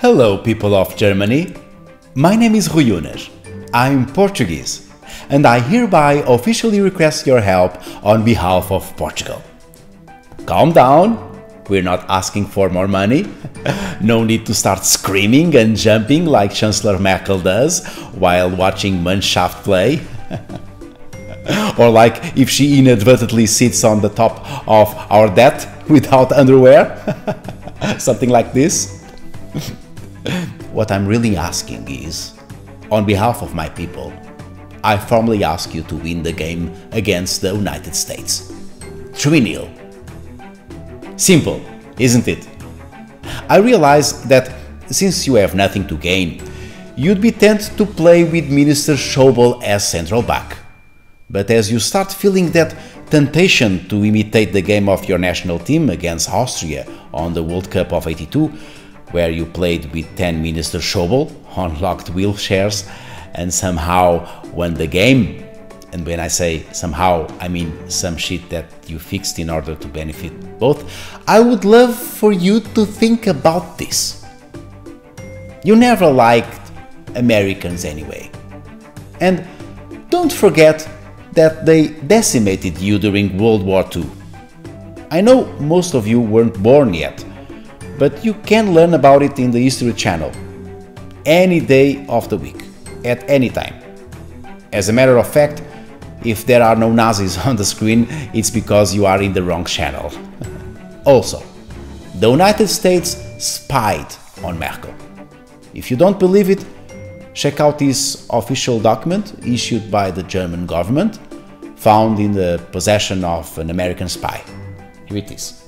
Hello, people of Germany. My name is Rui Unas. I'm Portuguese, and I hereby officially request your help on behalf of Portugal. Calm down, we're not asking for more money. no need to start screaming and jumping like Chancellor Merkel does while watching Mannschaft play. or like if she inadvertently sits on the top of our debt without underwear. Something like this. What I'm really asking is, on behalf of my people, I formally ask you to win the game against the United States. 3 0. Simple, isn't it? I realize that since you have nothing to gain, you'd be tempted to play with Minister Schauble as central back. But as you start feeling that temptation to imitate the game of your national team against Austria on the World Cup of 82, where you played with 10 Minister Schauble on locked wheelchairs and somehow won the game, and when I say somehow, I mean some shit that you fixed in order to benefit both, I would love for you to think about this. You never liked Americans anyway. And don't forget that they decimated you during World War II. I know most of you weren't born yet, but you can learn about it in the History Channel any day of the week, at any time. As a matter of fact, if there are no Nazis on the screen, it's because you are in the wrong channel. also, the United States spied on Merkel. If you don't believe it, check out this official document issued by the German government found in the possession of an American spy. Here it is.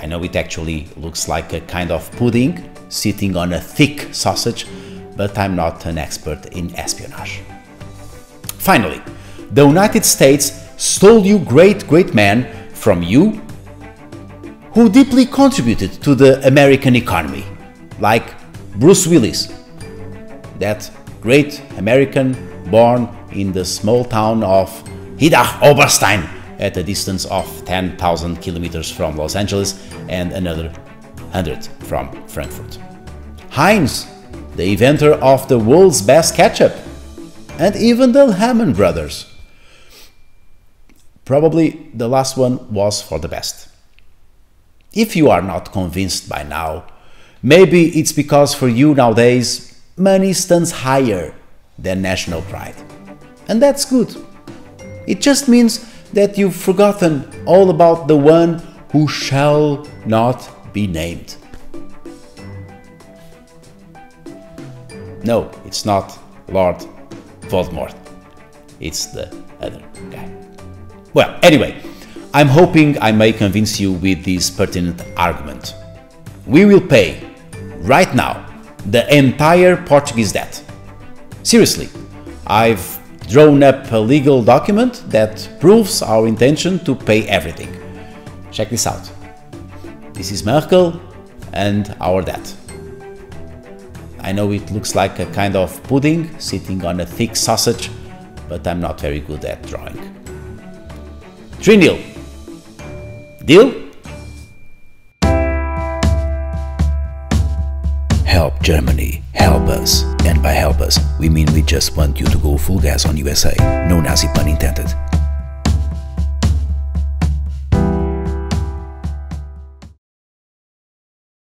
I know it actually looks like a kind of pudding sitting on a thick sausage, but I'm not an expert in espionage. Finally, the United States stole you great great man from you who deeply contributed to the American economy, like Bruce Willis, that great American born in the small town of Idar Oberstein at a distance of 10,000 kilometers from Los Angeles and another 100 from Frankfurt. Heinz, the inventor of the world's best ketchup, and even the Hammond brothers. Probably the last one was for the best. If you are not convinced by now, maybe it's because for you nowadays money stands higher than national pride. And that's good. It just means that you've forgotten all about the one who shall not be named. No, it's not Lord Voldemort. It's the other guy. Well, anyway, I'm hoping I may convince you with this pertinent argument. We will pay, right now, the entire Portuguese debt. Seriously, I've drawn up a legal document that proves our intention to pay everything. Check this out. This is Merkel and our dad. I know it looks like a kind of pudding sitting on a thick sausage, but I'm not very good at drawing. 3 0. Deal? Help Germany, help us. And by help us, we mean we just want you to go full gas on USA. No Nazi pun intended.